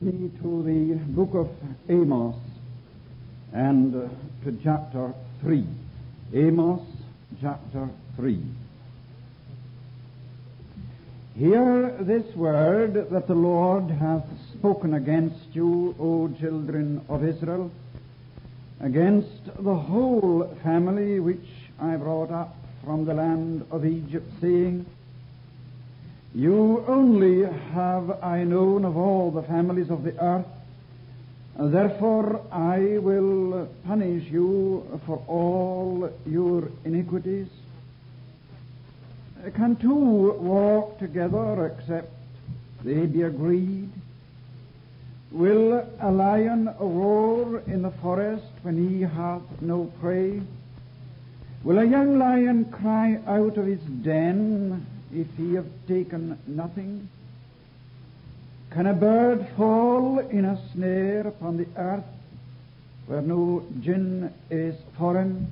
me to the book of Amos and uh, to chapter 3. Amos chapter 3. Hear this word that the Lord hath spoken against you, O children of Israel, against the whole family which I brought up from the land of Egypt, saying, You only have I known of all the families of the earth, therefore I will punish you for all your iniquities. Can two walk together except they be agreed? Will a lion roar in the forest when he hath no prey? Will a young lion cry out of his den if he have taken nothing? Can a bird fall in a snare upon the earth where no gin is foreign?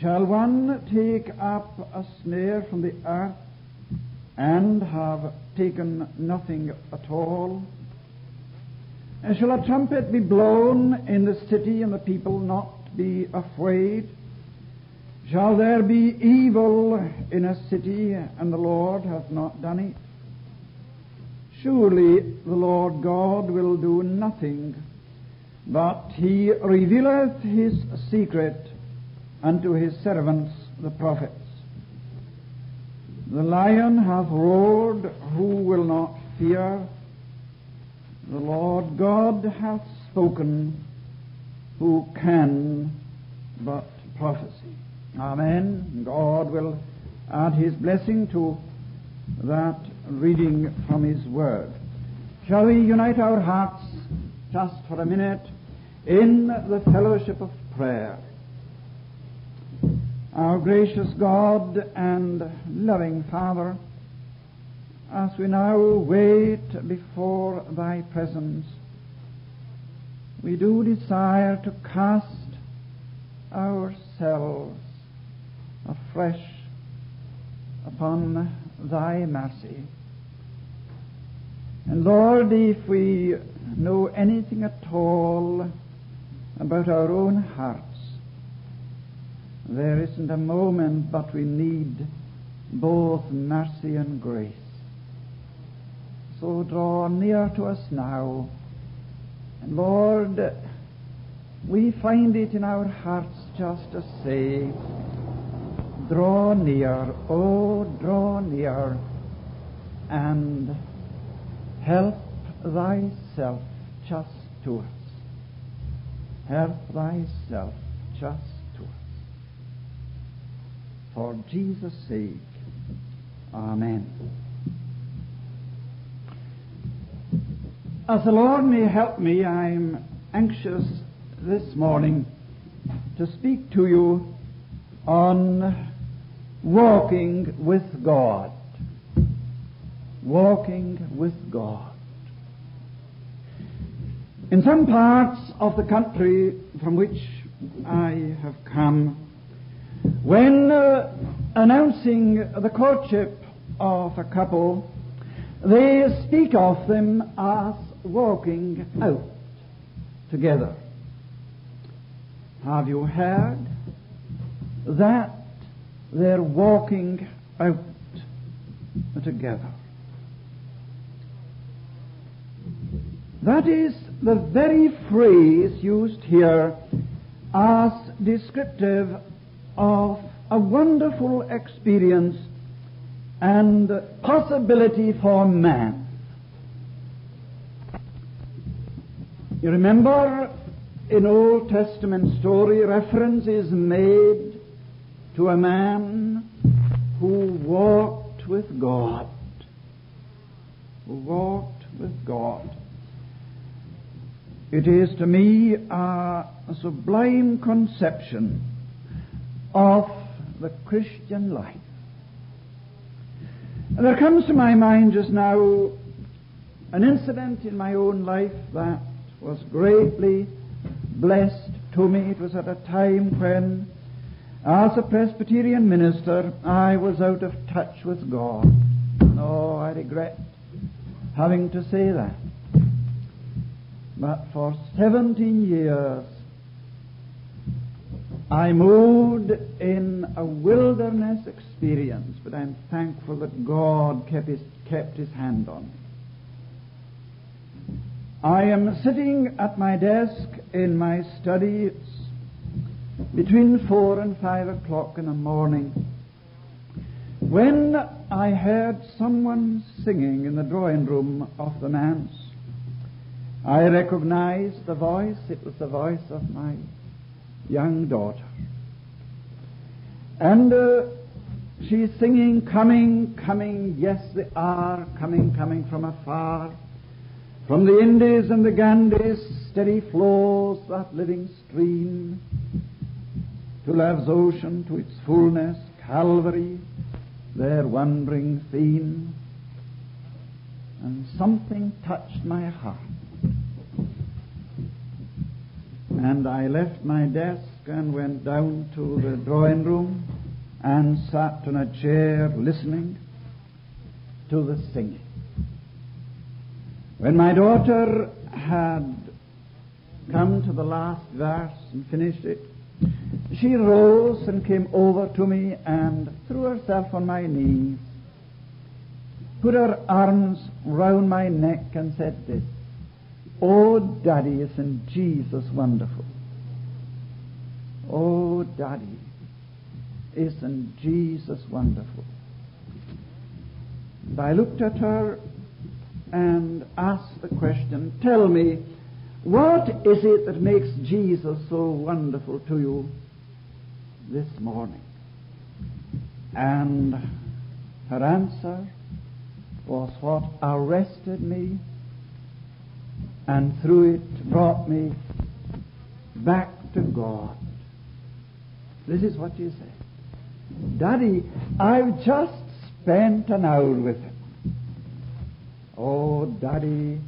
Shall one take up a snare from the earth and have taken nothing at all? And shall a trumpet be blown in the city and the people not be afraid? Shall there be evil in a city and the Lord hath not done it? Surely the Lord God will do nothing, but he revealeth his secret unto his servants the prophets. The lion hath roared, who will not fear? The Lord God hath spoken, who can but prophesy? Amen. God will add his blessing to that reading from his word. Shall we unite our hearts just for a minute in the fellowship of prayer? Our gracious God and loving Father, as we now wait before Thy presence, we do desire to cast ourselves afresh upon Thy mercy. And Lord, if we know anything at all about our own hearts, there isn't a moment but we need both mercy and grace. So draw near to us now. And Lord, we find it in our hearts just to say, Draw near, oh, draw near, and help thyself just to us. Help thyself just to us. For Jesus' sake, Amen. As the Lord may help me, I'm anxious this morning to speak to you on walking with God. Walking with God. In some parts of the country from which I have come, when uh, announcing the courtship of a couple, they speak of them as walking out together. Have you heard that they're walking out together? That is the very phrase used here as descriptive of a wonderful experience and possibility for man. You remember in Old Testament story reference is made to a man who walked with God. Who walked with God. It is to me a sublime conception of the Christian life. And there comes to my mind just now an incident in my own life that was greatly blessed to me. It was at a time when, as a Presbyterian minister, I was out of touch with God. Oh, I regret having to say that. But for 17 years, I moved in a wilderness experience, but I'm thankful that God kept his, kept his hand on me. I am sitting at my desk in my study. Between four and five o'clock in the morning when I heard someone singing in the drawing room of the manse. I recognized the voice. It was the voice of my young daughter. And uh, she's singing, Coming, coming, yes, they are coming, coming from afar. From the Indies and the Ganges, steady flows that living stream to love's ocean, to its fullness, Calvary, their wandering theme. And something touched my heart. And I left my desk and went down to the drawing room and sat on a chair listening to the singing. When my daughter had come to the last verse and finished it, she rose and came over to me and threw herself on my knees, put her arms round my neck and said this, Oh, Daddy, isn't Jesus wonderful? Oh, Daddy, isn't Jesus wonderful? And I looked at her and asked the question, Tell me, what is it that makes Jesus so wonderful to you this morning? And her answer was what arrested me and through it brought me back to God. This is what she said. Daddy, I've just spent an hour with him. Oh, Daddy,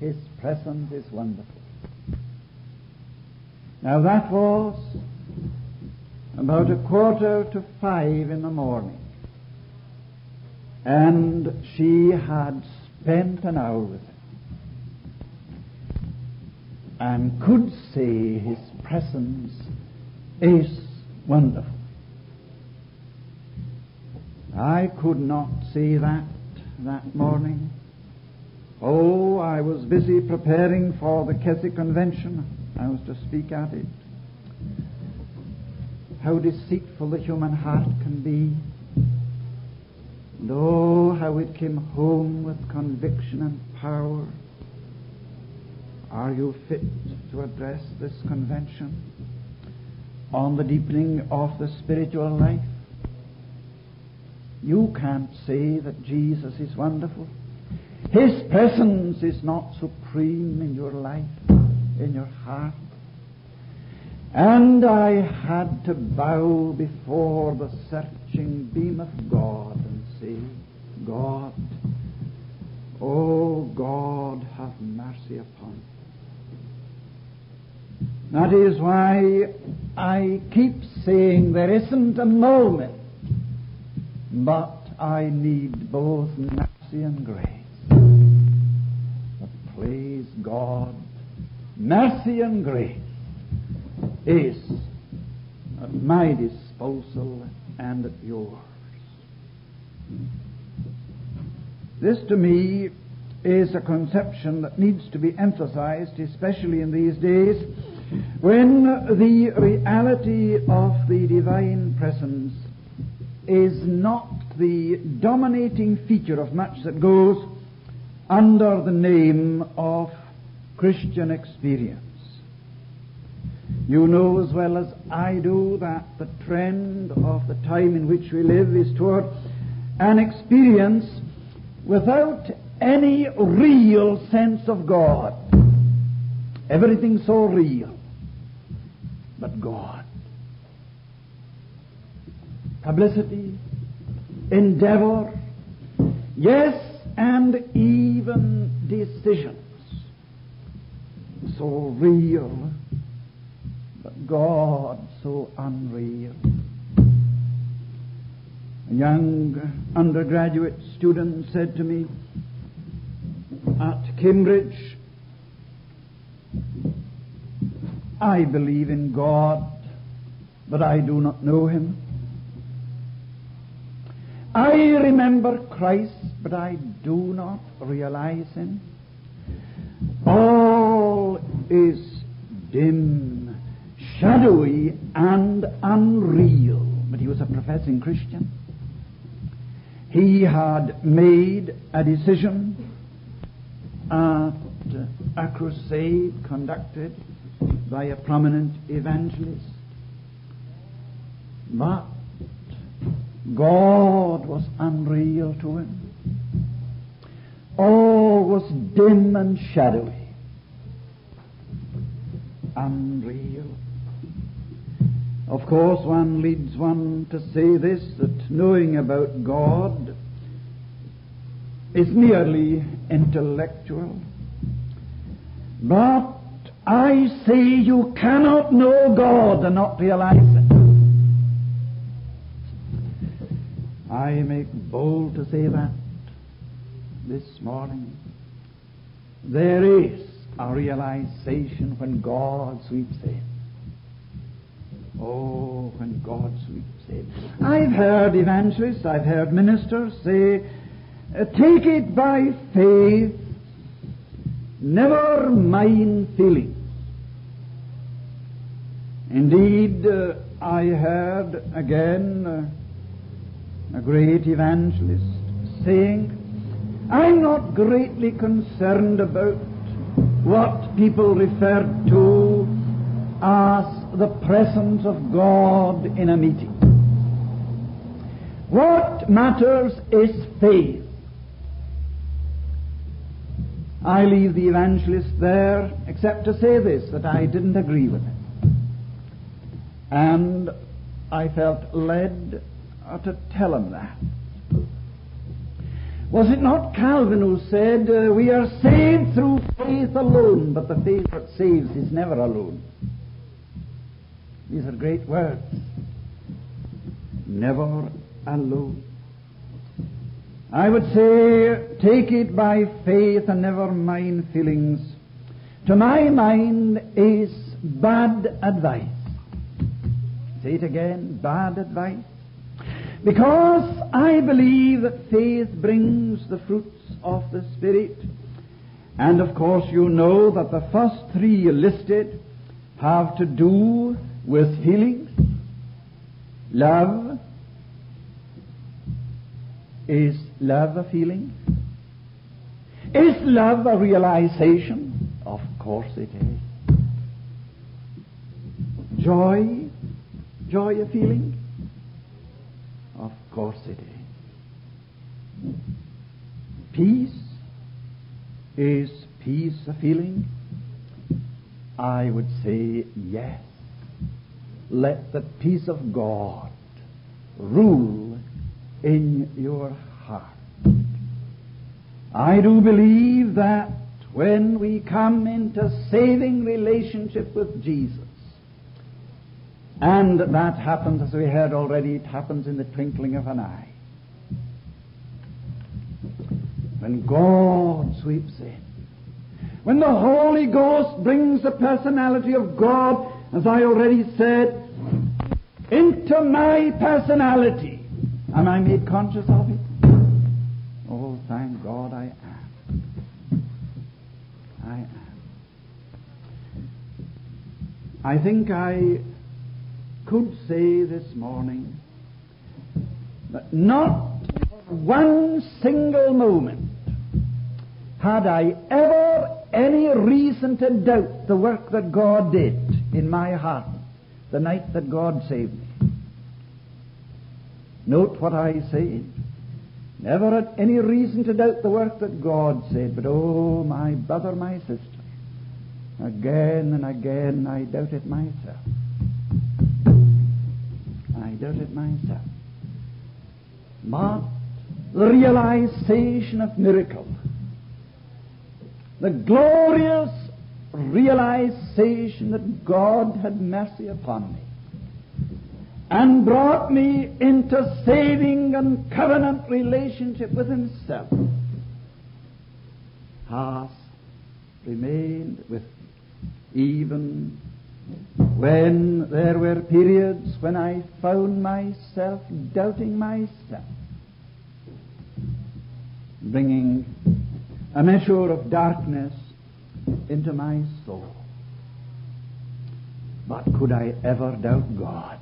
his presence is wonderful. Now that was about a quarter to five in the morning. And she had spent an hour with him and could say his presence is wonderful. I could not see that that morning. Oh, I was busy preparing for the Keswick Convention. I was to speak at it. How deceitful the human heart can be. And oh, how it came home with conviction and power. Are you fit to address this convention on the deepening of the spiritual life? You can't say that Jesus is wonderful. His presence is not supreme in your life, in your heart. And I had to bow before the searching beam of God and say, God, oh God, have mercy upon me. That is why I keep saying there isn't a moment, but I need both mercy and grace. But praise God, mercy and grace is at my disposal and at yours. This to me is a conception that needs to be emphasized, especially in these days when the reality of the divine presence is not the dominating feature of much that goes under the name of Christian experience. You know as well as I do that the trend of the time in which we live is toward an experience without any real sense of God. Everything so real but God. Publicity, endeavor, yes, and even decisions. So real, but God so unreal. A young undergraduate student said to me at Cambridge, I believe in God, but I do not know him. I remember Christ, but I do not realize him. All is dim, shadowy, and unreal. But he was a professing Christian. He had made a decision at a crusade conducted by a prominent evangelist. But God was unreal to him. All was dim and shadowy. Unreal. Of course, one leads one to say this that knowing about God is merely intellectual. But I say you cannot know God and not realize it. I make bold to say that this morning. There is a realization when God sweeps in. Oh, when God sweeps in. I've heard evangelists, I've heard ministers say, uh, take it by faith, never mind feelings. Indeed, uh, I heard again uh, a great evangelist saying, I'm not greatly concerned about what people refer to as the presence of God in a meeting. What matters is faith. I leave the evangelist there except to say this, that I didn't agree with him. And I felt led uh, to tell him that. Was it not Calvin who said, uh, We are saved through faith alone, but the faith that saves is never alone? These are great words. Never alone. I would say, take it by faith and never mind feelings. To my mind is bad advice. Say it again, bad advice. Because I believe that faith brings the fruits of the Spirit. And of course you know that the first three listed have to do with feelings. Love. Is love a feeling? Is love a realization? Of course it is. Joy. Joy a feeling? Of course it is. Peace. Is peace a feeling? I would say yes. Let the peace of God rule in your heart. I do believe that when we come into saving relationship with Jesus, and that happens, as we heard already, it happens in the twinkling of an eye. When God sweeps in. When the Holy Ghost brings the personality of God, as I already said, into my personality. Am I made conscious of it? Oh, thank God I am. I am. I think I could say this morning that not one single moment had I ever any reason to doubt the work that God did in my heart the night that God saved me. Note what I say. Never had any reason to doubt the work that God said, but oh, my brother, my sister, again and again I doubted myself. I doubted myself. But the realization of miracle, the glorious realization that God had mercy upon me and brought me into saving and covenant relationship with Himself has remained with me even when there were periods when I found myself doubting myself, bringing a measure of darkness into my soul. But could I ever doubt God?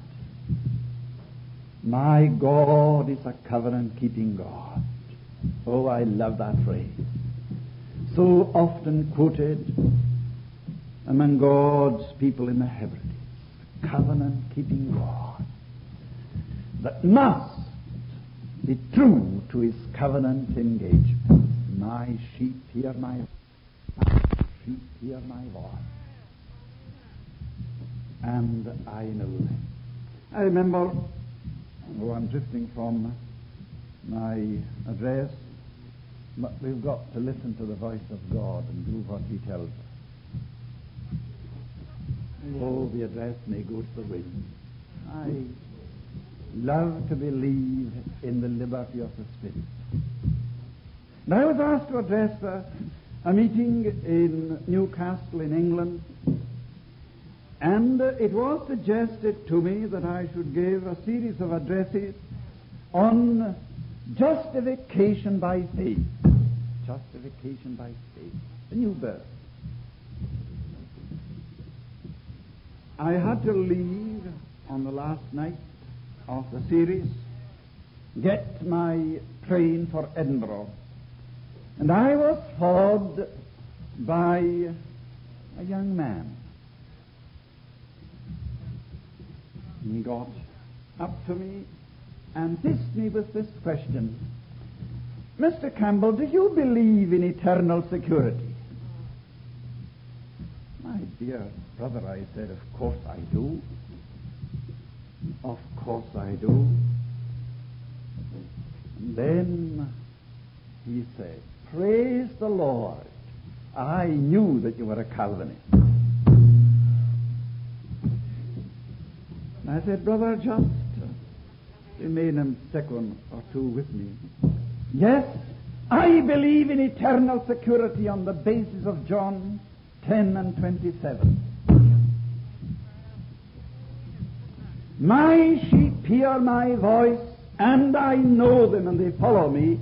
My God is a covenant keeping God. Oh, I love that phrase. So often quoted among God's people in the Hebrides. Covenant keeping God. That must be true to his covenant engagement. My sheep hear my hear my voice. And I know them. I remember, oh, I'm drifting from my address, but we've got to listen to the voice of God and do what He tells us. Oh, the address may go to the wind. I love to believe in the liberty of the Spirit. And I was asked to address a, a meeting in Newcastle in England, and it was suggested to me that I should give a series of addresses on justification by faith. Justification by faith. The new birth. I had to leave on the last night of the series, get my train for Edinburgh. And I was followed by a young man. He got up to me and pissed me with this question. Mr. Campbell, do you believe in eternal security? My dear brother, I said, of course I do. Of course I do. And then he said, Praise the Lord. I knew that you were a Calvinist. I said, Brother, just remain a second or two with me. Yes, I believe in eternal security on the basis of John 10 and 27. My sheep hear my voice, and I know them, and they follow me.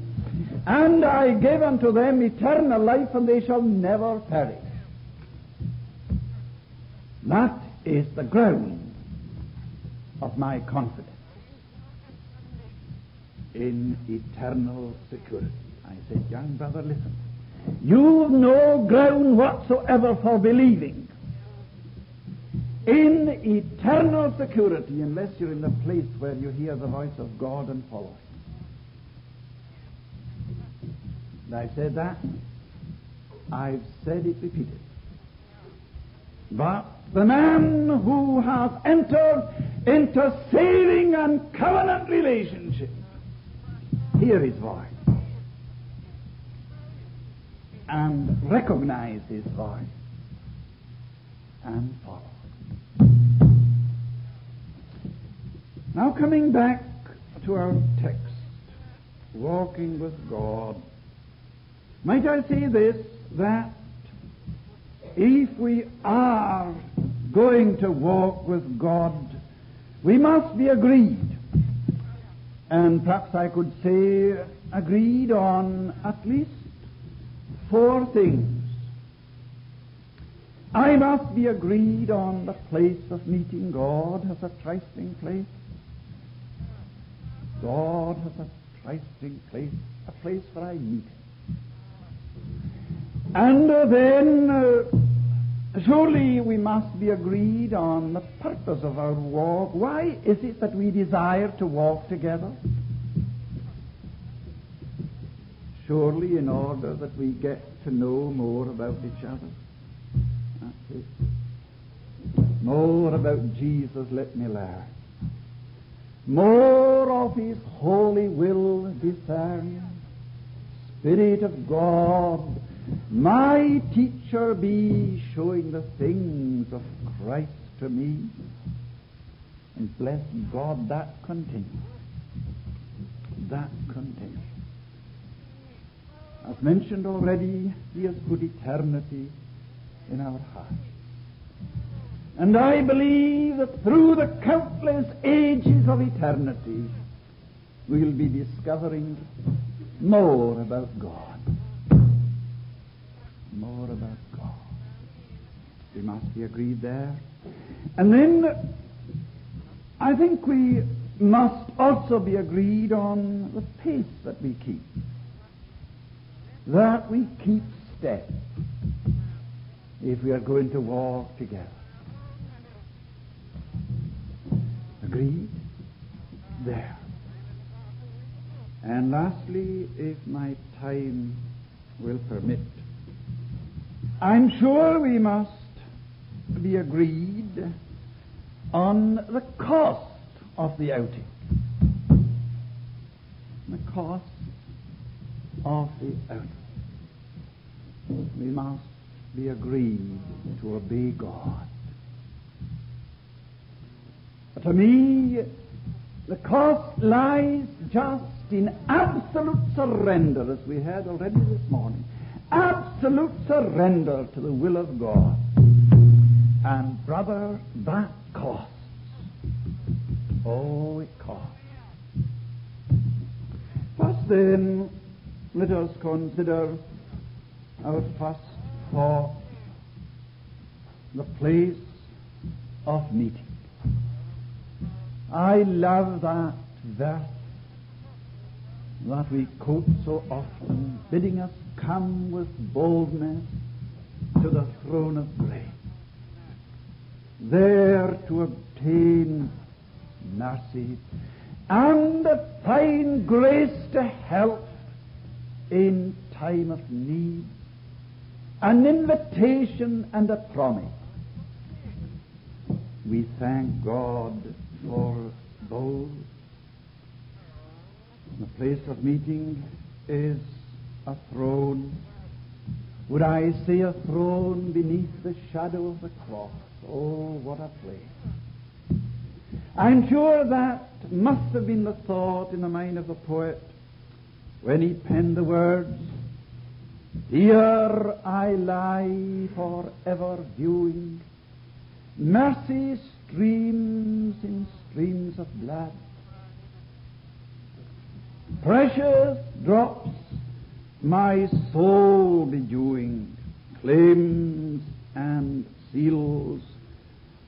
And I give unto them eternal life, and they shall never perish. That is the ground of my confidence in eternal security. I said, young brother, listen. You've no ground whatsoever for believing in eternal security unless you're in the place where you hear the voice of God and follow it. And I said that. I've said it repeatedly. But the man who has entered into saving and covenant relationship, hear his voice and recognize his voice and follow. Now coming back to our text, walking with God, might I say this, that if we are going to walk with God, we must be agreed. And perhaps I could say agreed on at least four things. I must be agreed on the place of meeting God as a trysting place. God has a trysting place, a place where I meet Him. And uh, then, uh, surely we must be agreed on the purpose of our walk. Why is it that we desire to walk together? Surely in order that we get to know more about each other. That's it. More about Jesus, let me learn. More of His holy will discern. Spirit of God, my teacher be, showing the things of Christ to me. And bless God, that continues. That continues. As mentioned already, He has put eternity in our hearts. And I believe that through the countless ages of eternity, we'll be discovering more about God. More about God. We must be agreed there. And then I think we must also be agreed on the pace that we keep. That we keep step if we are going to walk together. Agreed? There. And lastly, if my time will permit, I'm sure we must be agreed on the cost of the outing. The cost of the outing. We must be agreed to obey God. But to me, the cost lies just in absolute surrender, as we had already this morning. Absolute surrender to the will of God. And, brother, that costs. Oh, it costs. First, then, let us consider our first thought the place of meeting. I love that verse that we quote so often, bidding us come with boldness to the throne of grace, there to obtain mercy and find grace to help in time of need, an invitation and a promise. We thank God for both. The place of meeting is a throne. Would I see a throne beneath the shadow of the cross? Oh, what a place. I'm sure that must have been the thought in the mind of the poet when he penned the words, Here I lie forever viewing mercy streams in streams of blood. Precious drops my soul bedewing, claims and seals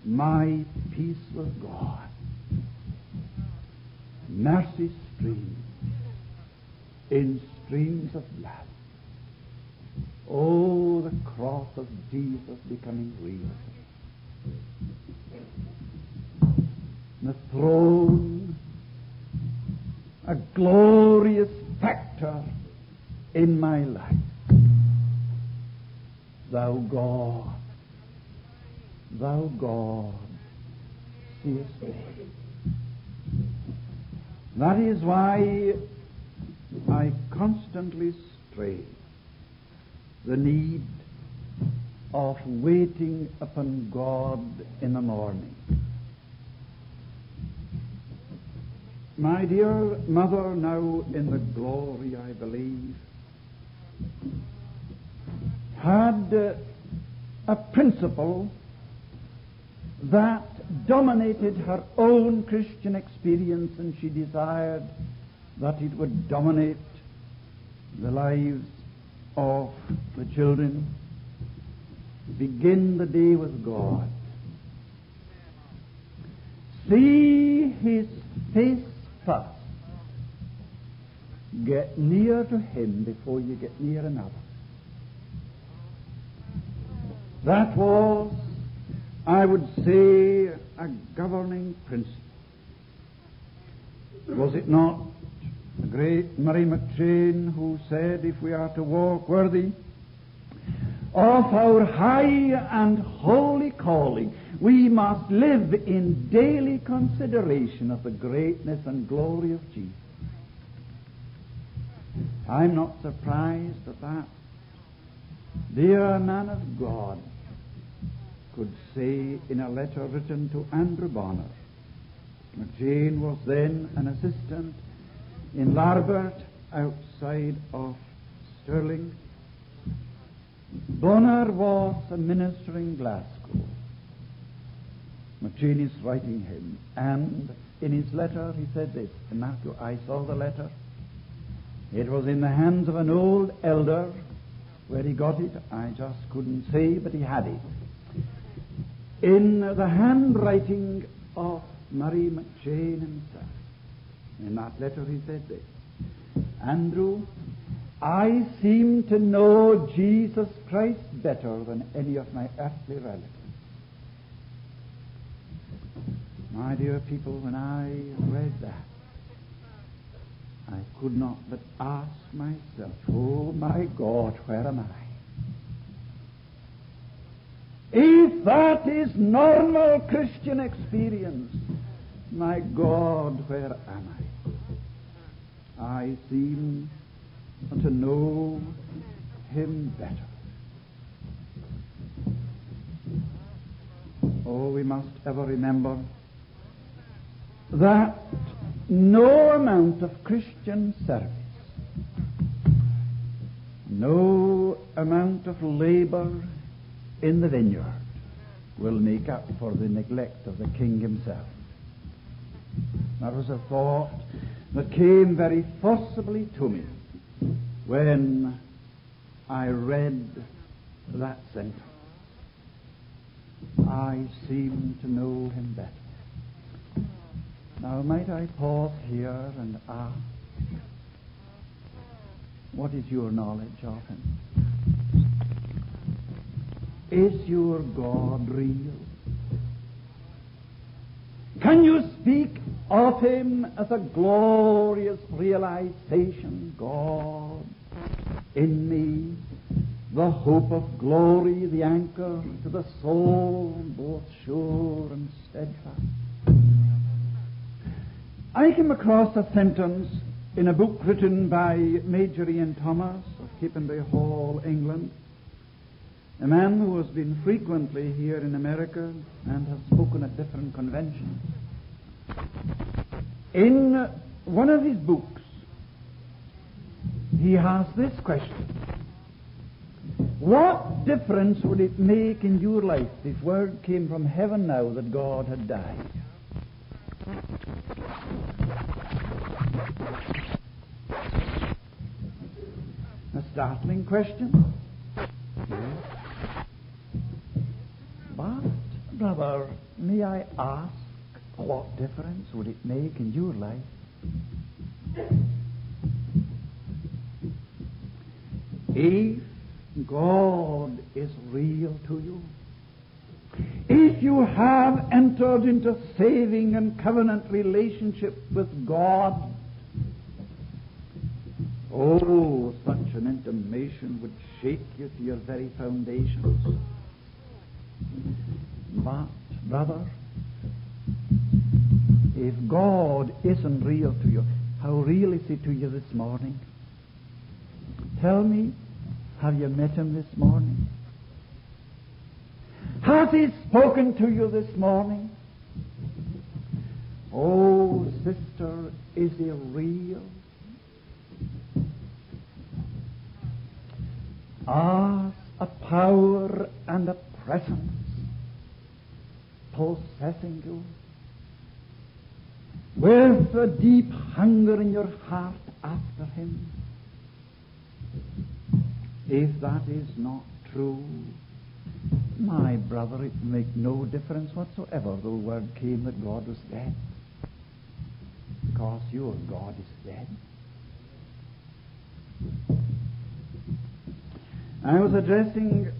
my peace with God. Mercy streams in streams of blood. Oh, the cross of Jesus becoming real. The throne, a glorious factor in my life. Thou God, thou God, seest me. That is why I constantly stress the need of waiting upon God in the morning. My dear mother, now in the glory, I believe, had uh, a principle that dominated her own Christian experience, and she desired that it would dominate the lives of the children. Begin the day with God. See His face first. Get near to Him before you get near another. That was, I would say, a governing principle. Was it not the great Murray McCheyne who said, if we are to walk worthy of our high and holy calling, we must live in daily consideration of the greatness and glory of Jesus. I'm not surprised at that. Dear man of God could say in a letter written to Andrew Bonar, McCheyne was then an assistant in Larbert outside of Stirling. Bonar was a minister in Glasgow. McCheyne is writing him, and in his letter he said this. And Matthew, I saw the letter. It was in the hands of an old elder. Where he got it, I just couldn't say, but he had it. In the handwriting of Murray McCheyne himself. In that letter he said this. Andrew, I seem to know Jesus Christ better than any of my earthly relatives. My dear people, when I read that, I could not but ask myself, oh my God, where am I? If that is normal Christian experience, my God, where am I? I seem to know Him better. Oh, we must ever remember that no amount of Christian service, no amount of labor in the vineyard will make up for the neglect of the king himself. That was a thought that came very forcibly to me when I read that sentence. I seem to know him better. Now, might I pause here and ask, what is your knowledge of him? Is your God real? Can you speak of him as a glorious realization? God in me, the hope of glory, the anchor to the soul, came across a sentence in a book written by Major Ian Thomas of Capernwray Hall, England, a man who has been frequently here in America and has spoken at different conventions. In one of his books, he has this question. What difference would it make in your life if word came from heaven now that God had died? A startling question. But, brother, may I ask what difference would it make in your life? If God is real to you, if you have entered into saving and covenant relationship with God, oh, such an intimation would shake you to your very foundations. But, brother, if God isn't real to you, how real is He to you this morning? Tell me, have you met Him this morning? Has He spoken to you this morning? Oh, sister, is He real? As a power and a presence possessing you with a deep hunger in your heart after Him. If that is not true, my brother, it make no difference whatsoever the word came that God was dead. Because your God is dead. I was addressing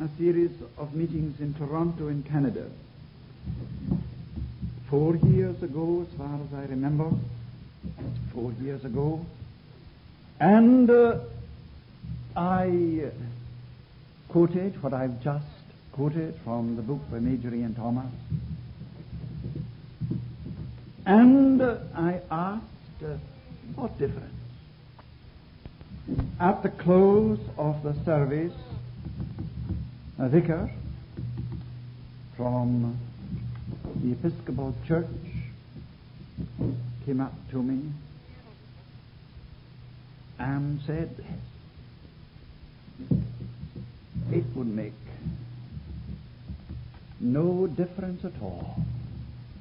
a series of meetings in Toronto in Canada four years ago, as far as I remember, four years ago, and uh, I quoted what I've just quoted from the book by Major Ian Thomas. And I asked, uh, what difference? At the close of the service, a vicar from the Episcopal Church came up to me and said, it would make no difference at all,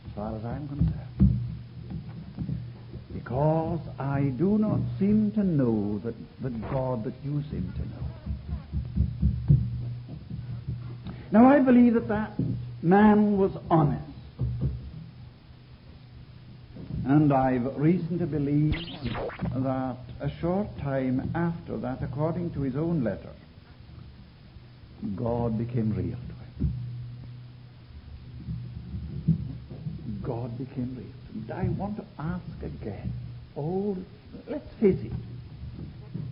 as far as I'm concerned. Because I do not seem to know that the God that you seem to know. Now I believe that that man was honest. And I've reason to believe that a short time after that, according to his own letter, God became real to him. God became real. And I want to ask again. Oh, let's face it.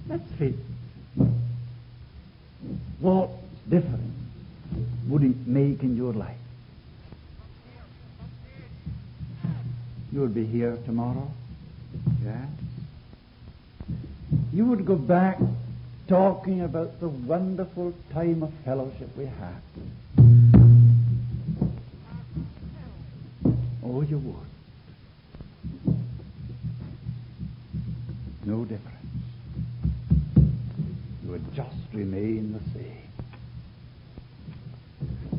Let's face it. What difference would it make in your life? You would be here tomorrow. Yeah? You would go back talking about the wonderful time of fellowship we had. Oh, you would. No difference. You would just remain the same.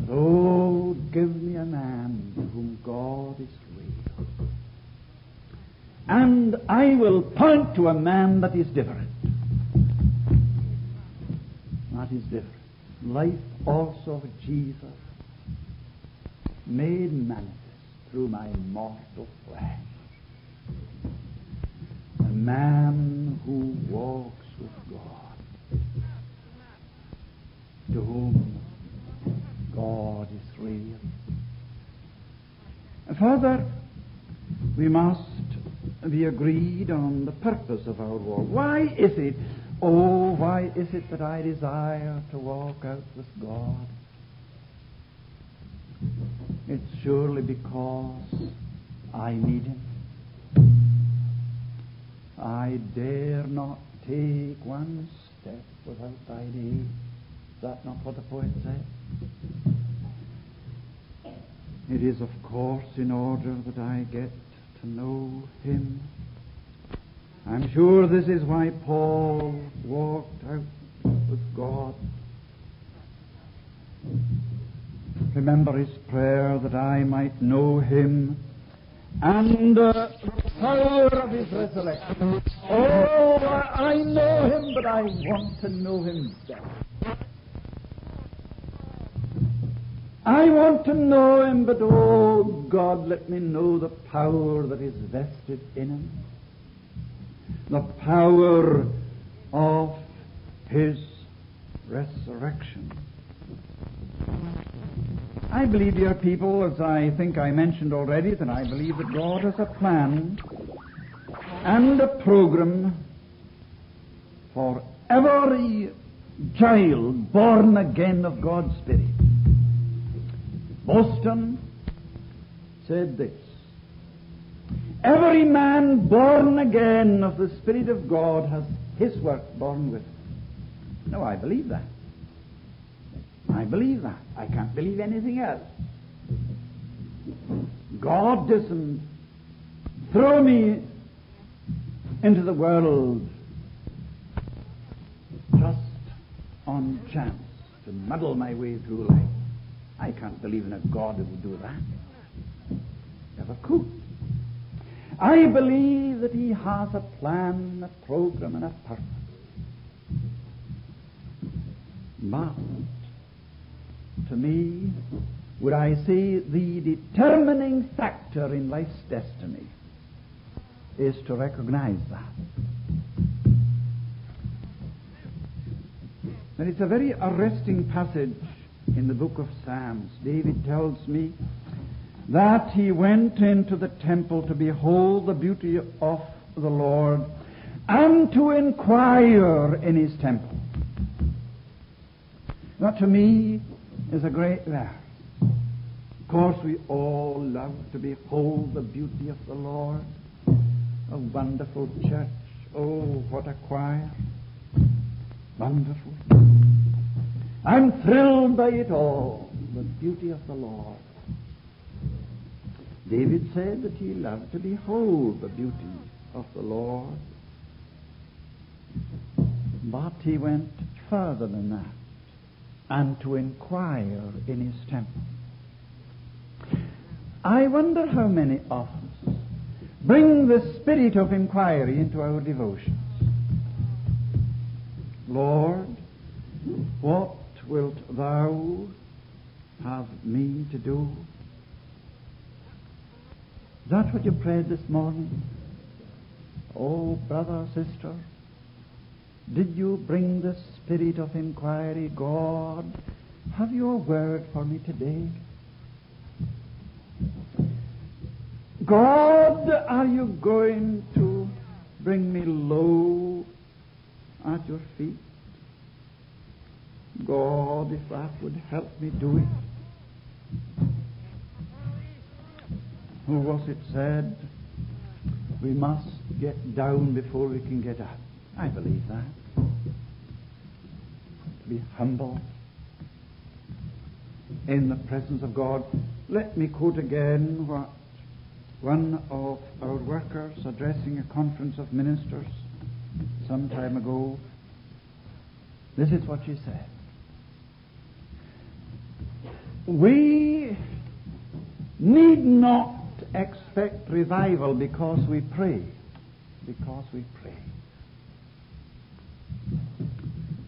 Oh, give me a man to whom God is real. And I will point to a man that is different. That is different. Life also of Jesus made manifest through my mortal flesh. A man who walks with God, to whom God is real. Further, we must be agreed on the purpose of our walk. Why is it, oh, why is it that I desire to walk out with God? It's surely because I need Him. I dare not take one step without Thy aid. Is that not what the poet said? It is, of course, in order that I get to know Him. I'm sure this is why Paul walked out with God. Remember his prayer that I might know Him and uh, the power of His resurrection. Oh, I know Him, but I want to know Him better. I want to know him, but oh God, let me know the power that is vested in him. The power of his resurrection. I believe, dear people, as I think I mentioned already, that I believe that God has a plan and a program for every child born again of God's Spirit. Boston said this Every man born again of the Spirit of God has his work born with him. No, I believe that. I believe that. I can't believe anything else. God doesn't throw me into the world just on chance to muddle my way through life. I can't believe in a God who would do that. Never could. I believe that He has a plan, a program, and a purpose. But to me, would I say the determining factor in life's destiny is to recognize that. And it's a very arresting passage in the book of Psalms. David tells me that he went into the temple to behold the beauty of the Lord and to inquire in his temple. That to me is a great verse. Of course, we all love to behold the beauty of the Lord. A wonderful church. Oh, what a choir. Wonderful. I'm thrilled by it all, the beauty of the Lord. David said that he loved to behold the beauty of the Lord. But he went further than that and to inquire in his temple. I wonder how many of us bring the spirit of inquiry into our devotions. Lord, what wilt thou have me to do? Is that what you prayed this morning? Oh, brother, sister, did you bring the spirit of inquiry? God, have you a word for me today? God, are you going to bring me low at your feet? God, if that would help me do it. Who was it said? We must get down before we can get up. I believe that. To be humble in the presence of God. Let me quote again what one of our workers addressing a conference of ministers some time ago. This is what she said. We need not expect revival because we pray. Because we pray.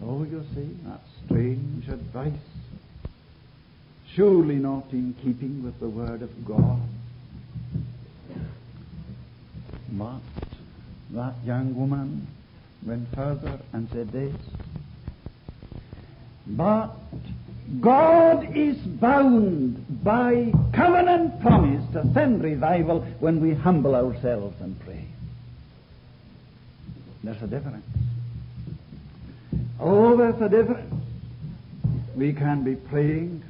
Oh, you see, that's strange advice. Surely not in keeping with the Word of God. But that young woman went further and said this. But God is bound by covenant promise to send revival when we humble ourselves and pray. There's a difference. Oh, there's a difference. We can be praying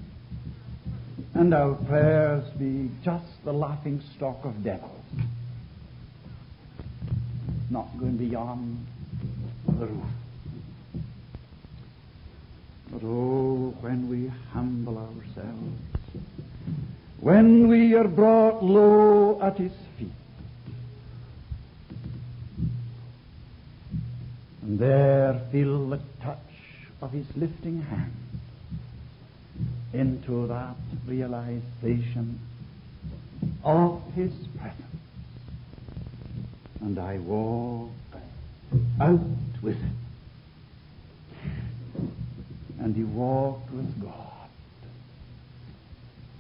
and our prayers be just the laughing stock of devils. Not going beyond the roof. But oh, when we humble ourselves, when we are brought low at His feet, and there feel the touch of His lifting hand into that realization of His presence, and I walk out with it and he walked with God.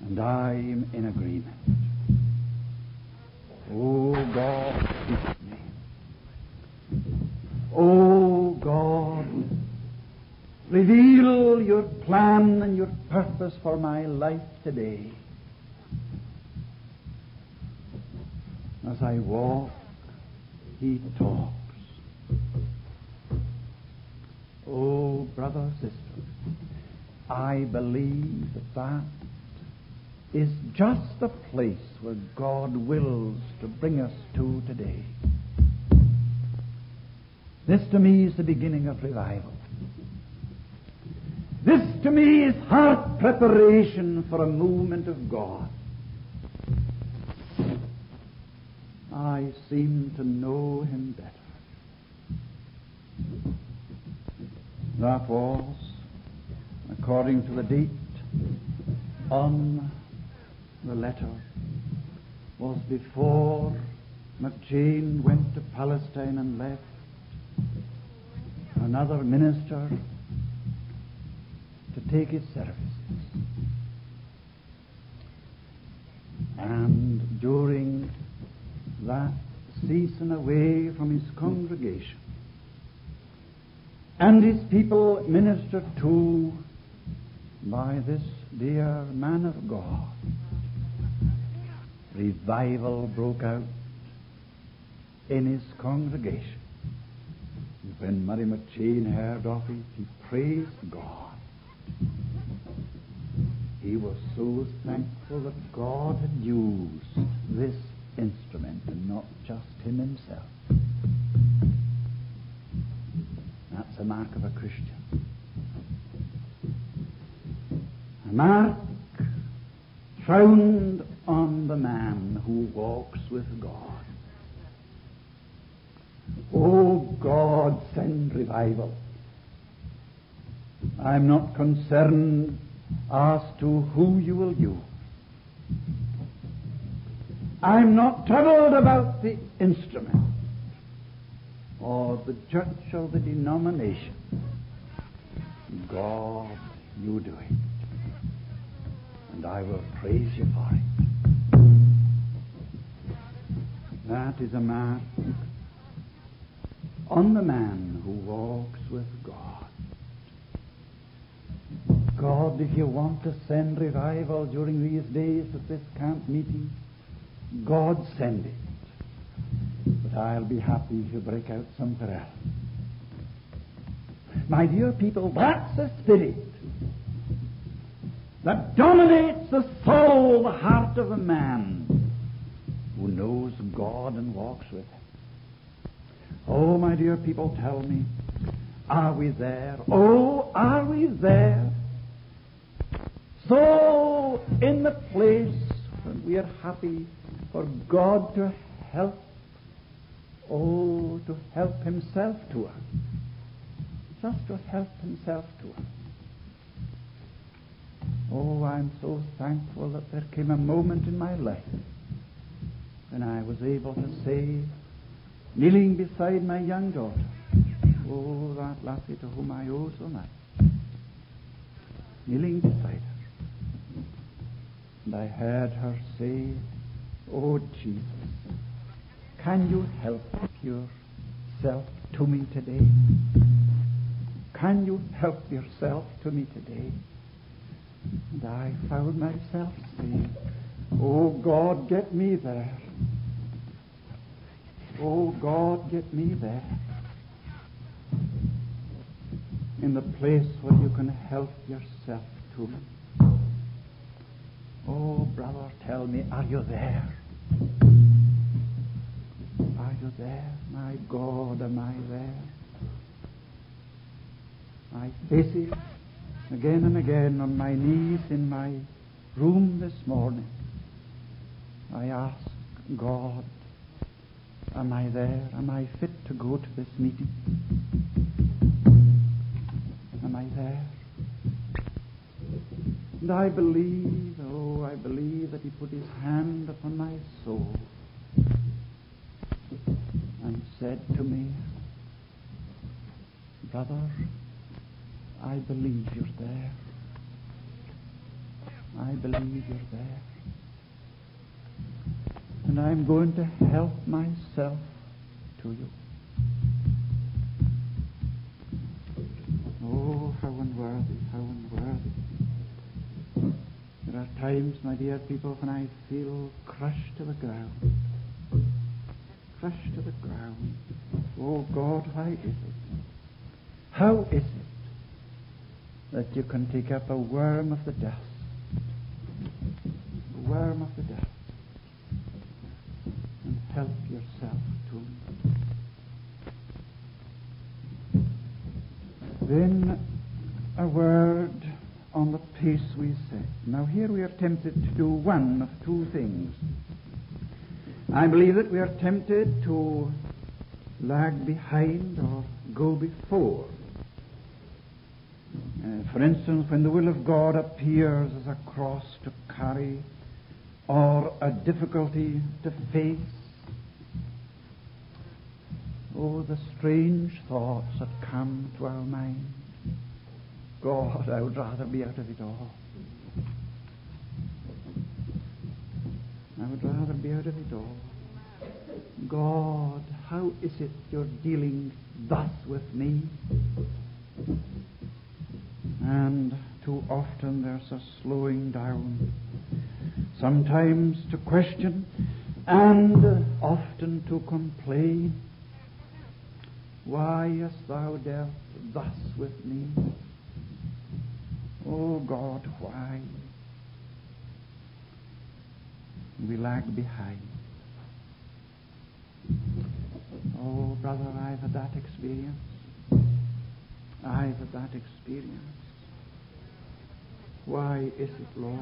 And I'm in agreement. Oh God. Oh God, reveal your plan and your purpose for my life today. As I walk, he talks. Oh, brother, sister, I believe that that is just the place where God wills to bring us to today. This to me is the beginning of revival. This to me is heart preparation for a movement of God. I seem to know Him better. That was according to the date on the letter, was before McCheyne went to Palestine and left. Another minister to take his services. And during that season away from his congregation, and his people ministered to by this dear man of God. Revival broke out in his congregation. When Murray McCheyne heard of it, he praised God. He was so thankful that God had used this instrument and not just him himself. That's a mark of a Christian. A mark found on the man who walks with God. Oh God, send revival. I'm not concerned as to who you will use. I'm not troubled about the instrument or the church or the denomination. God, you do it. And I will praise you for it. That is a mark on the man who walks with God. God, if you want to send revival during these days at this camp meeting, God send it. But I'll be happy if you break out somewhere else. My dear people, that's the spirit that dominates the soul, the heart of a man who knows God and walks with Him. Oh, my dear people, tell me, are we there? Oh, are we there? So, in the place when we are happy for God to help, oh, to help Himself to us, just to help Himself to us. Oh, I'm so thankful that there came a moment in my life when I was able to say, kneeling beside my young daughter, oh, that lassie to whom I owe oh, oh, so much, kneeling beside her. And I heard her say, Oh, Jesus, can you help yourself to me today? Can you help yourself to me today? And I found myself saying, Oh God, get me there. Oh God, get me there. In the place where you can help yourself to me. Oh brother, tell me, are you there? Are you there? My God, am I there? I face it again and again on my knees in my room this morning. I ask God, am I there? Am I fit to go to this meeting? Am I there? And I believe, oh, I believe that He put His hand upon my soul and said to me, Brother, I believe you're there. I believe you're there. And I'm going to help myself to you. Oh, how unworthy, how unworthy. There are times, my dear people, when I feel crushed to the ground. Crushed to the ground. Oh, God, why is it? How is it that you can take up a worm of the dust? A worm of the dust. Help yourself to me. Then a word on the pace we set. Now, here we are tempted to do one of two things. I believe that we are tempted to lag behind or go before. Uh, for instance, when the will of God appears as a cross to carry or a difficulty to face, oh, the strange thoughts that come to our mind. God, I would rather be out of it all. I would rather be out of it all. God, how is it you're dealing thus with me? And too often there's a slowing down, sometimes to question, and often to complain. Why hast thou dealt thus with me? Oh God, why? We lag behind. Oh, brother, I've had that experience. I've had that experience. Why is it, Lord?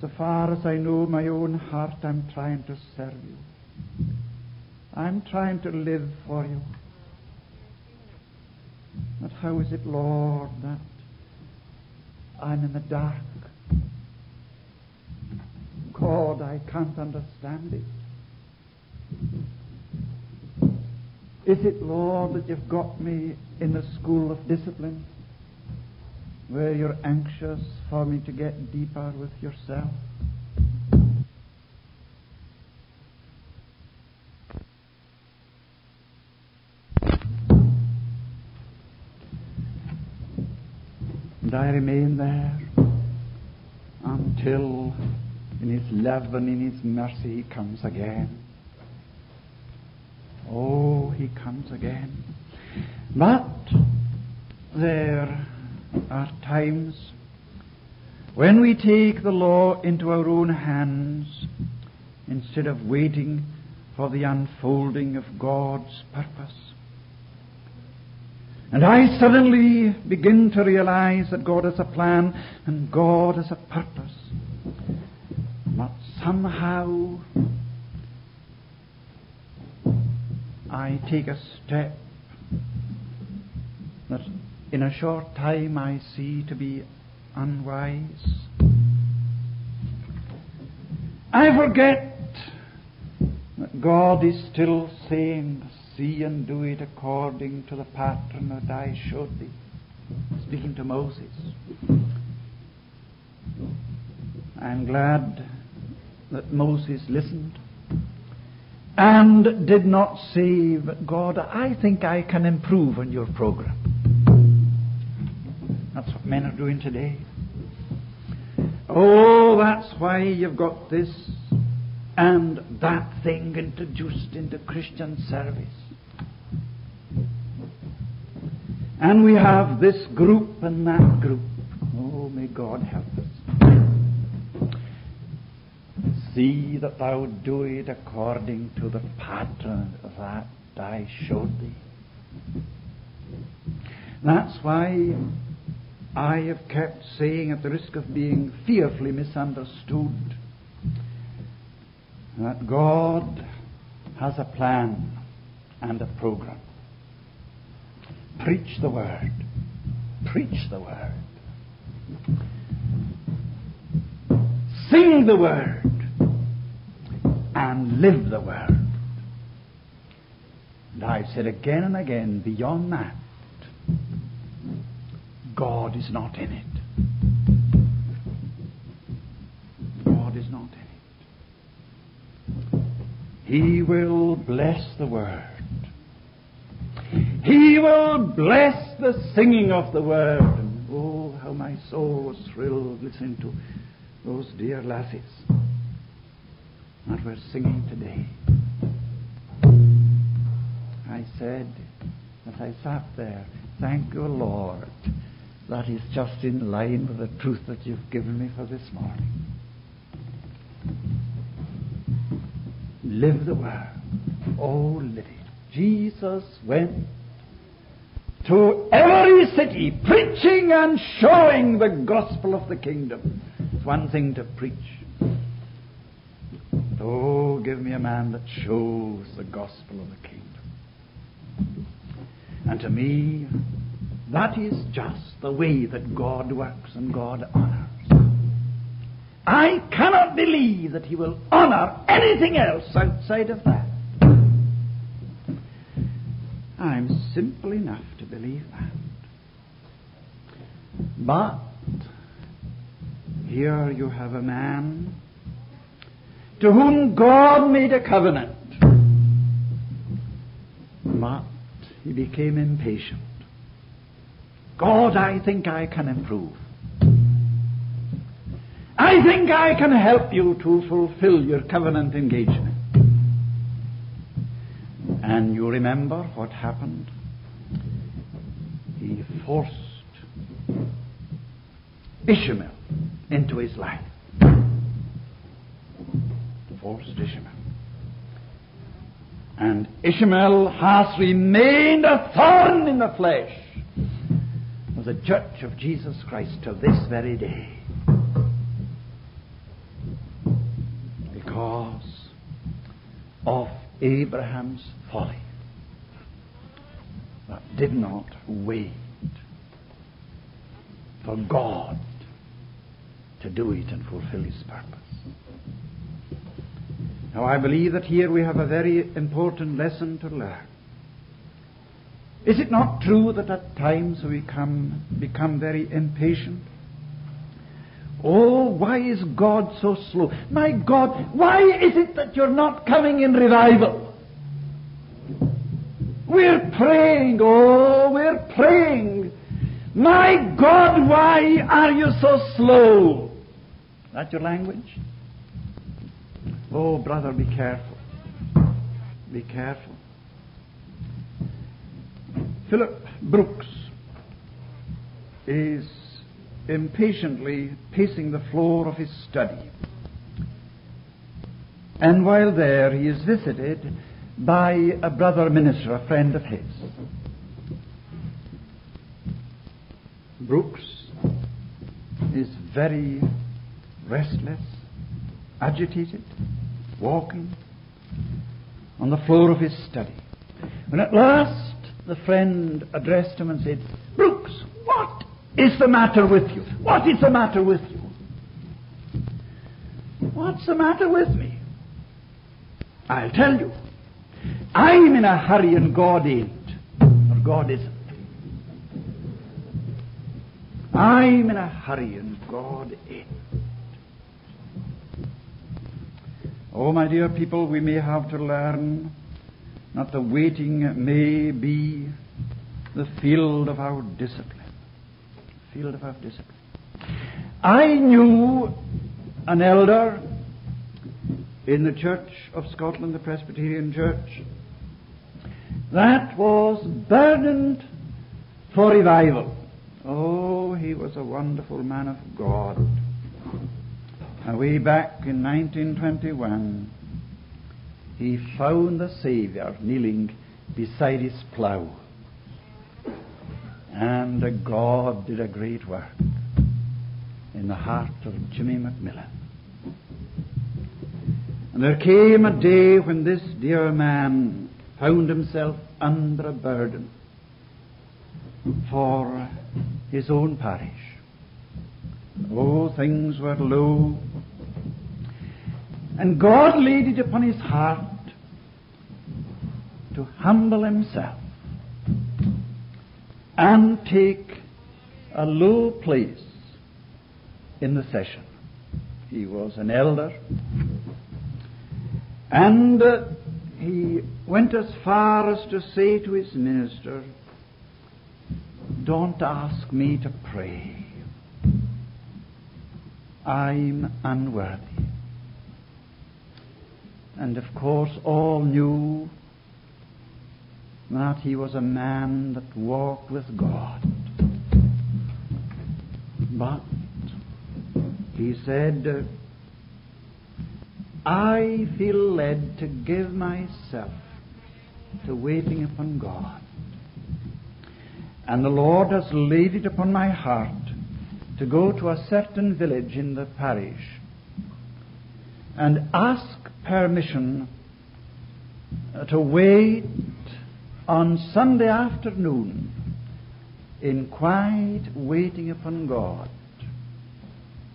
So far as I know my own heart, I'm trying to serve you. I'm trying to live for you. But how is it, Lord, that I'm in the dark? God, I can't understand it. Is it, Lord, that you've got me in the school of discipline where you're anxious for me to get deeper with yourself? And I remain there until in His love and in His mercy He comes again. Oh, He comes again. But there are times when we take the law into our own hands instead of waiting for the unfolding of God's purpose. And I suddenly begin to realize that God has a plan and God has a purpose. But somehow I take a step that in a short time I see to be unwise. I forget that God is still saying, See and do it according to the pattern that I showed thee. Speaking to Moses. I'm glad that Moses listened and did not say, God, I think I can improve on your program. That's what men are doing today. Oh, that's why you've got this and that thing introduced into Christian service. And we have this group and that group. Oh, may God help us. See that thou do it according to the pattern that I showed thee. That's why I have kept saying, at the risk of being fearfully misunderstood, that God has a plan and a program. Preach the word. Preach the word. Sing the word. And live the word. And I've said again and again, beyond that, God is not in it. God is not in it. He will bless the word. He will bless the singing of the word. And oh, how my soul was thrilled listening to those dear lassies that were singing today. I said, as I sat there, thank you, Lord. That is just in line with the truth that you've given me for this morning. Live the word. Oh, live it. Jesus went to every city preaching and showing the gospel of the kingdom. It's one thing to preach. Oh, give me a man that shows the gospel of the kingdom. And to me, that is just the way that God works and God honors. I cannot believe that He will honor anything else outside of that. I'm simple enough to believe that. But here you have a man to whom God made a covenant. But he became impatient. God, I think I can improve. I think I can help you to fulfill your covenant engagement. And you remember what happened? He forced Ishmael into his life. Forced Ishmael. And Ishmael has remained a thorn in the flesh of the church of Jesus Christ to this very day. Because of Abraham's folly that did not wait for God to do it and fulfill his purpose. Now, I believe that here we have a very important lesson to learn. Is it not true that at times we come, become very impatient? Oh, why is God so slow? My God, why is it that you're not coming in revival? We're praying, oh, we're praying. My God, why are you so slow? That your language? Oh, brother, be careful. Be careful. Philip Brooks is impatiently pacing the floor of his study. And while there, he is visited by a brother minister, a friend of his. Brooks is very restless, agitated, walking on the floor of his study. When at last the friend addressed him and said, Brooks, what is the matter with you? What is the matter with you? What's the matter with me? I'll tell you. I'm in a hurry and God ain't, or God isn't. I'm in a hurry and God ain't. Oh, my dear people, we may have to learn that the waiting may be the field of our discipline. Field of our discipline. I knew an elder in the Church of Scotland, the Presbyterian Church, that was burdened for revival. Oh, he was a wonderful man of God. Way back in 1921, he found the Saviour kneeling beside his plough. And God did a great work in the heart of Jimmy McMillan. And there came a day when this dear man found himself under a burden for his own parish. Oh, things were low. And God laid it upon his heart to humble himself and take a low place in the session. He was an elder, and uh, he went as far as to say to his minister, Don't ask me to pray. I'm unworthy. And of course, all knew that he was a man that walked with God. But he said, I feel led to give myself to waiting upon God. And the Lord has laid it upon my heart to go to a certain village in the parish and ask permission to wait on Sunday afternoon in quiet waiting upon God.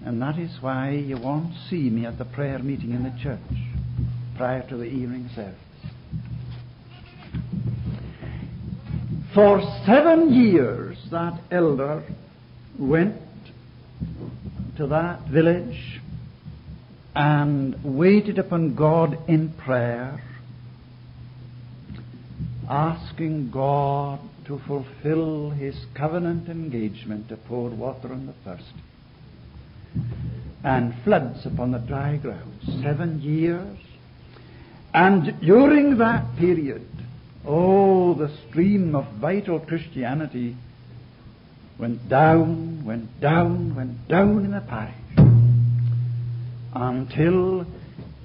And that is why you won't see me at the prayer meeting in the church prior to the evening service. For seven years, that elder went to that village and waited upon God in prayer asking God to fulfill his covenant engagement to pour water on the thirsty and floods upon the dry ground. Seven years. And during that period, oh, the stream of vital Christianity went down, went down, went down in the parish until,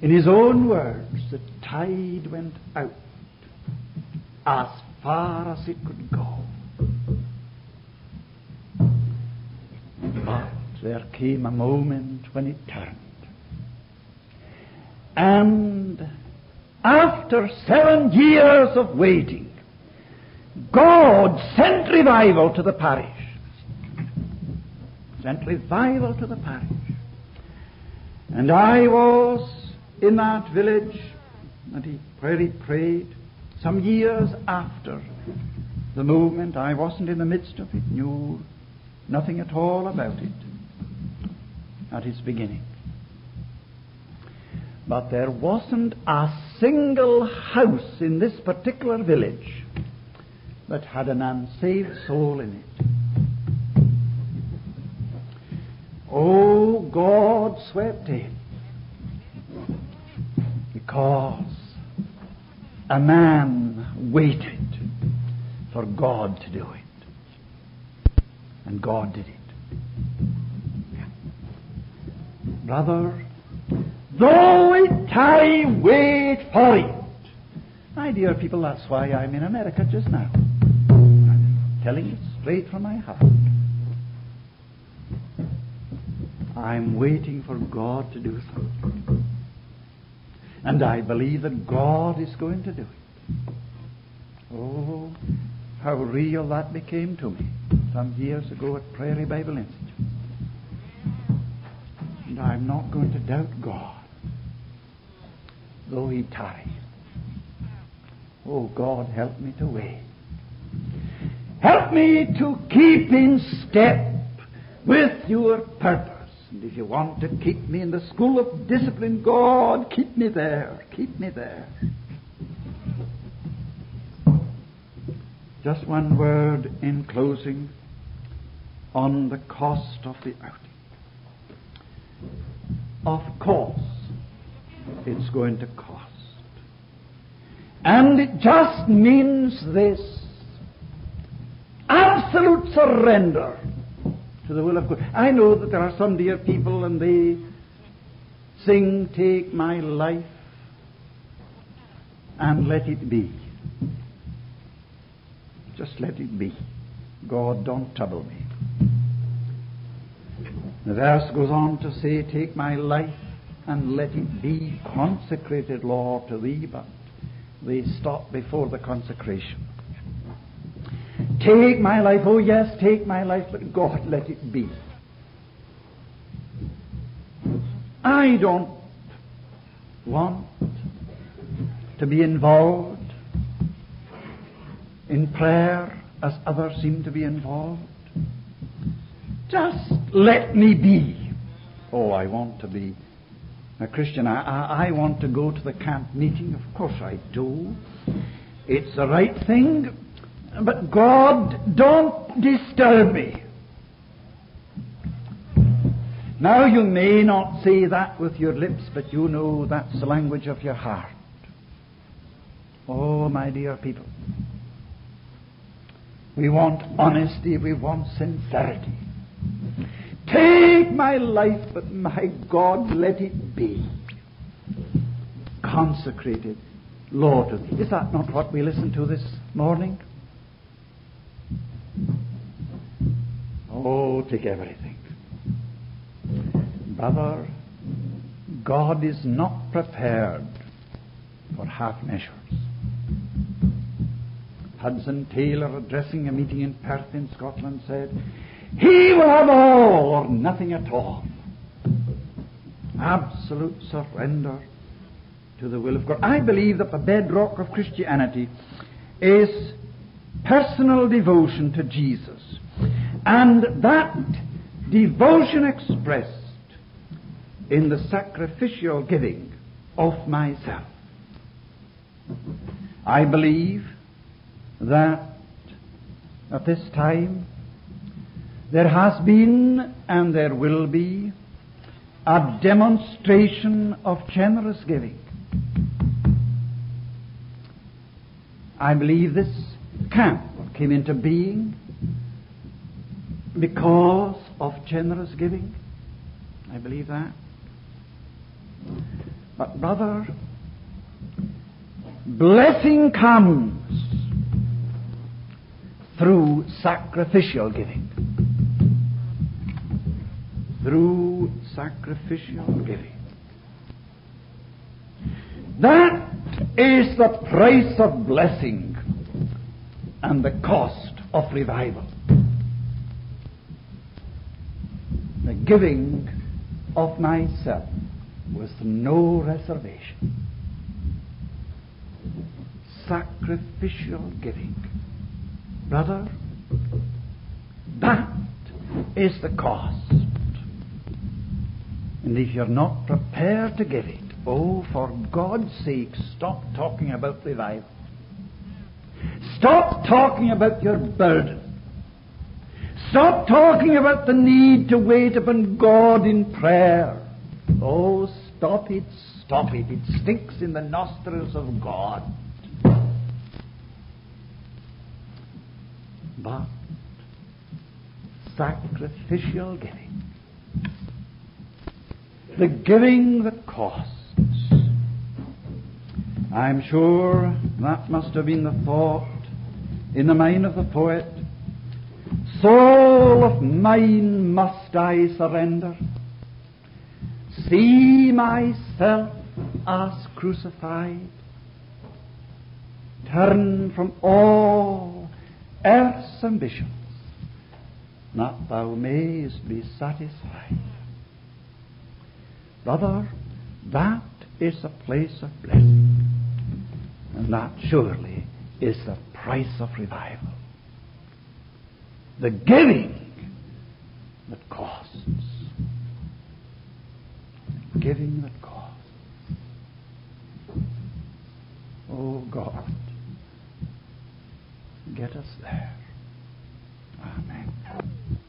in his own words, the tide went out as far as it could go. But there came a moment when it turned. And after seven years of waiting, God sent revival to the parish. Sent revival to the parish. And I was in that village and he prayed, prayed some years after the movement. I wasn't in the midst of it, knew nothing at all about it at its beginning. But there wasn't a single house in this particular village that had an unsaved soul in it. Oh, God swept in because a man waited for God to do it. And God did it. Brother, though it tarry, wait for it. My dear people, that's why I'm in America just now. I'm telling it straight from my heart. I'm waiting for God to do something. And I believe that God is going to do it. Oh, how real that became to me some years ago at Prairie Bible Institute. And I'm not going to doubt God, though He tarry. Oh, God, help me to wait. Help me to keep in step with your purpose. And if you want to keep me in the school of discipline, God, keep me there. Keep me there. Just one word in closing on the cost of the outing. Of course, it's going to cost. And it just means this absolute surrender to the will of God. I know that there are some dear people and they sing, Take my life and let it be. Just let it be. God, don't trouble me. The verse goes on to say, Take my life and let it be consecrated, Lord, to thee. But they stop before the consecration. Take my life, oh yes, take my life, but God, let it be. I don't want to be involved in prayer as others seem to be involved. Just let me be. Oh, I want to be a Christian. I, I, I want to go to the camp meeting. Of course I do. It's the right thing. But God, don't disturb me. Now you may not say that with your lips, but you know that's the language of your heart. Oh, my dear people. We want honesty, we want sincerity. Take my life, but my God, let it be consecrated, Lord. Is that not what we listened to this morning? Oh, take everything. Brother, God is not prepared for half measures. Hudson Taylor, addressing a meeting in Perth in Scotland, said, He will have all or nothing at all. Absolute surrender to the will of God. I believe that the bedrock of Christianity is personal devotion to Jesus. And that devotion expressed in the sacrificial giving of myself. I believe that at this time there has been and there will be a demonstration of generous giving. I believe this camp came into being because of generous giving. I believe that. But, brother, blessing comes through sacrificial giving. Through sacrificial giving. That is the price of blessing and the cost of revival. The giving of myself. with no reservation. Sacrificial giving. Brother, that is the cost. And if you're not prepared to give it, oh, for God's sake, stop talking about revival. Stop talking about your burden. Stop talking about the need to wait upon God in prayer. Oh, stop it, stop it. It stinks in the nostrils of God. But sacrificial giving, the giving that costs, I'm sure that must have been the thought in the mind of the poet. Soul of mine must I surrender. See myself as crucified. Turn from all earth's ambitions, that thou mayest be satisfied. Brother, that is a place of blessing. And that surely is the price of revival. The giving that costs. Giving that costs. Oh God, get us there. Amen.